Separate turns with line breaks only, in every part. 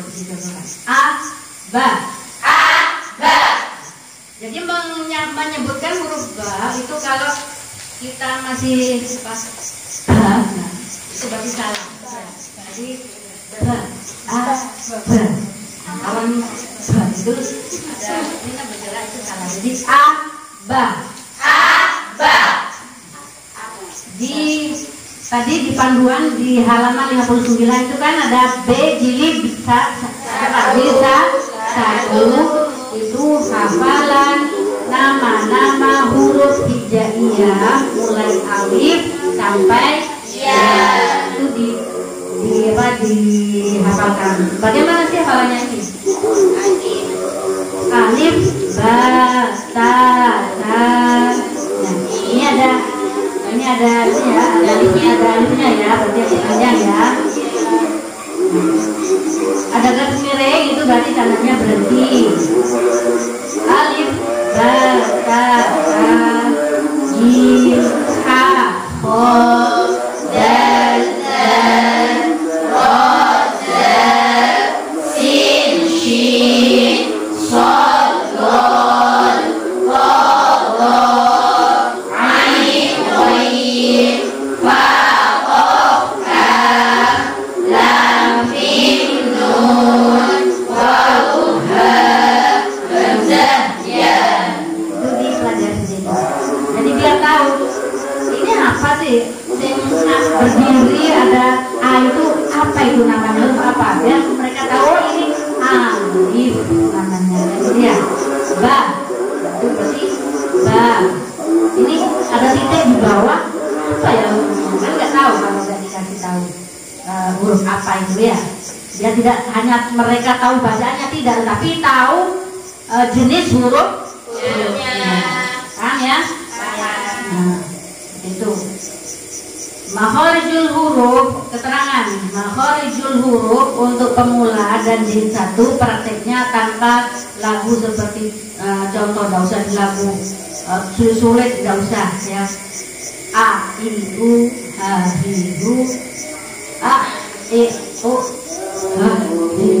a
begitu a ba
A ba
jadi menyebutkan huruf ba itu kalau kita masih pas berarti salah jadi ba a ba kawan ba itu ada ini kan bergerak itu salah jadi a ba
A ba
di tadi di panduan di halaman 59 itu kan ada B jilid bisa bisa satu itu hafalan nama-nama huruf hijaiyah mulai alif sampai ya itu di di apa dihafalkan. Bagaimana sih hafalannya ada ya ada alifnya ya berarti panjang ya ada garis miring itu berarti tandanya berhenti tidak hanya mereka tahu bacanya tidak, tapi tahu eh, jenis huruf
Hurufnya.
Paham ya? Nah, itu. Makharijul huruf, keterangan Makharijul huruf untuk pemula dan jilid satu prakteknya tanpa lagu seperti eh, contoh, tidak usah lagu eh, sulit, tidak usah ya A, I, U, H, I, U A, E, I,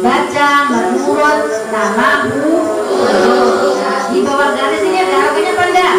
baca menurut nama. Nah, di bawah garis ini ada harokatnya apa enggak?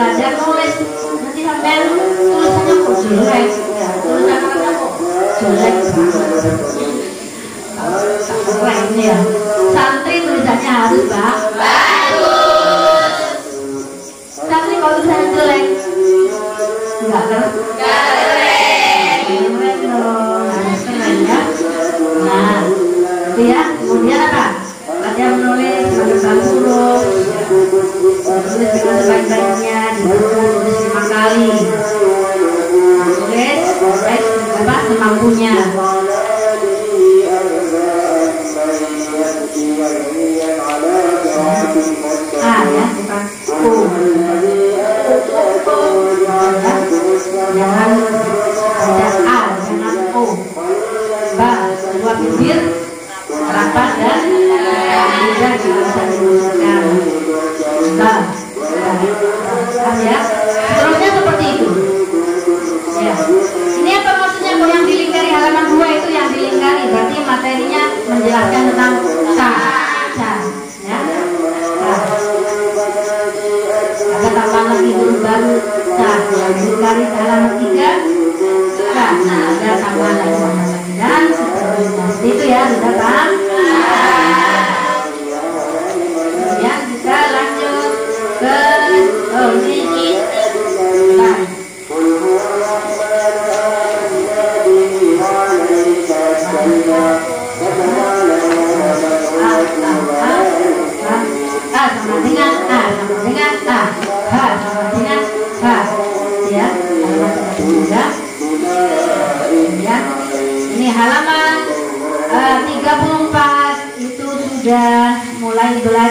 Belajar nulis nanti sampai tulisannya kok jelek ya tulisannya kok jelek banget keren ya santri tulisannya harus
bagus
yang tadinya dikumpul lima kali oke baik bapak ah ya bukan Là 干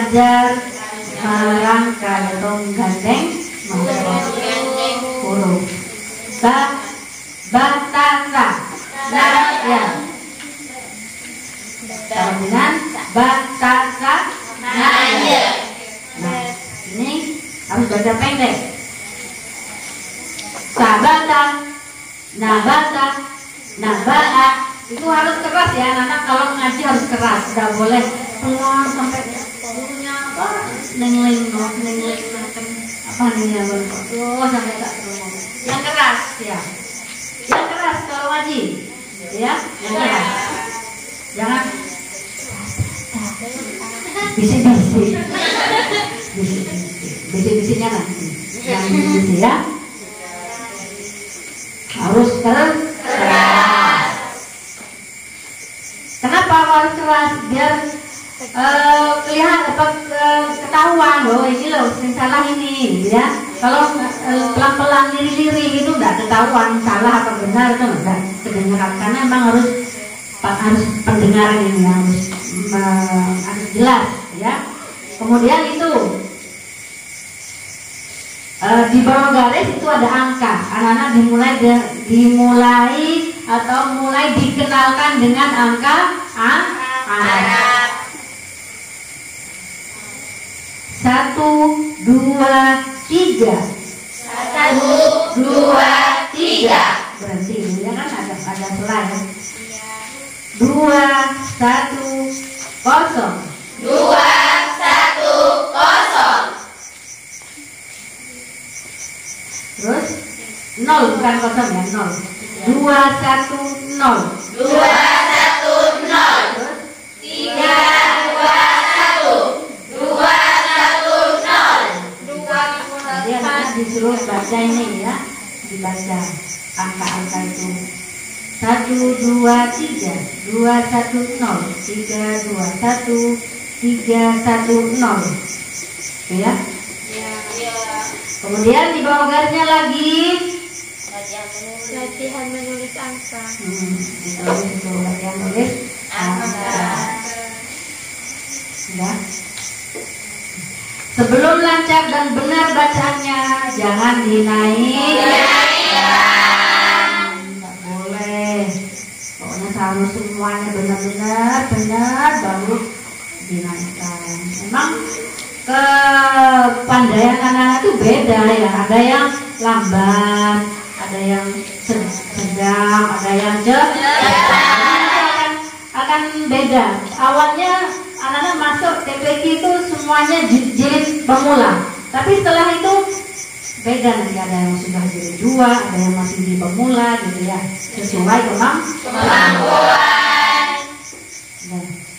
mulai belajar merangkai atau menggandeng huruf ba batara nah ya sama dengan batara
Nanya.
Nah, ini harus baca pendek. Sabata, nabata, naba'a itu harus keras ya anak-anak kalau ngaji harus keras tidak boleh pelan sampai punya apa nengling no nengling makan apa nih ya oh sampai tak terlalu yang keras ya? Yang keras kalau ngaji ya yang keras? Jangan. Bisik-bisik bisik-bisik bisik-bisiknya nanti yang bisik ya? Harus keras. Kenapa harus keras? Biar eh, kelihatan apa eh, ketahuan loh ini loh sering salah ini ya kalau eh, pelan-pelan liri-liri itu udah ketahuan salah apa benar itu enggak kedengaran karena emang harus harus pendengar ini harus harus jelas ya. Kemudian itu di bawah garis itu ada angka. Anak-anak dimulai dimulai atau mulai dikenalkan dengan angka A, Arab. Satu, dua, tiga.
Satu, dua, tiga.
Berhenti dulu ya kan ada ada selai. ya. Dua, satu, kosong.
Dua, satu, kosong.
Terus nol bukan kosong ya nol. Dua satu nol.
Dua, satu, nol.
Terus
Tiga, dua, satu. Dua, satu, nol. Dua,
tadi anak disuruh baca ini ya, dibaca angka-angka itu. Satu dua tiga, dua satu nol, tiga dua satu, tiga satu nol. Oke ya. Kemudian di bawah garisnya lagi
Latihan menulis angka.
Hmm, itu latihan nulis angka. Ya. Sebelum lancar dan benar bacaannya, jangan dinaik. Tidak boleh. Pokoknya harus semuanya benar-benar benar baru dinaikkan. Memang kepandaian anak-anak itu beda ya. Ada yang lambat, ada yang sed- sedang, ada yang cepat. Akan, akan beda. Awalnya anak-anak masuk TPQ itu semuanya jenis pemula. Tapi setelah itu beda nanti. Ada yang sudah jadi dua ada yang masih di pemula gitu ya. Sesuai kemampuan.
Nah.